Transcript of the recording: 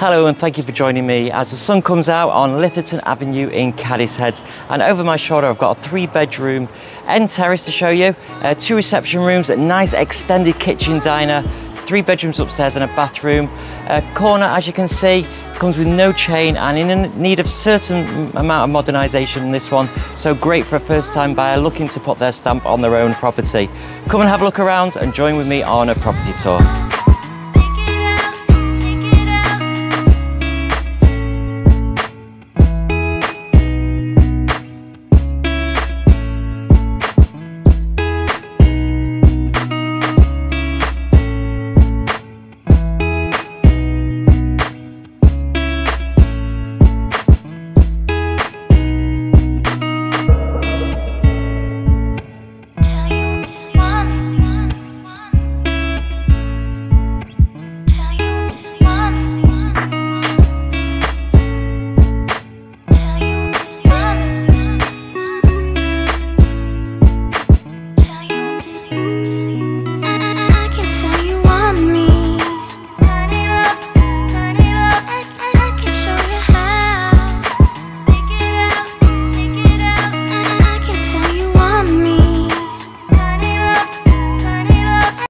Hello and thank you for joining me as the sun comes out on Lytherton Avenue in Cadishead. And over my shoulder, I've got a three bedroom end terrace to show you, uh, two reception rooms, a nice extended kitchen diner, three bedrooms upstairs and a bathroom. A corner, as you can see, comes with no chain and in need of certain amount of modernisation in this one. So great for a first time buyer looking to put their stamp on their own property. Come and have a look around and join with me on a property tour.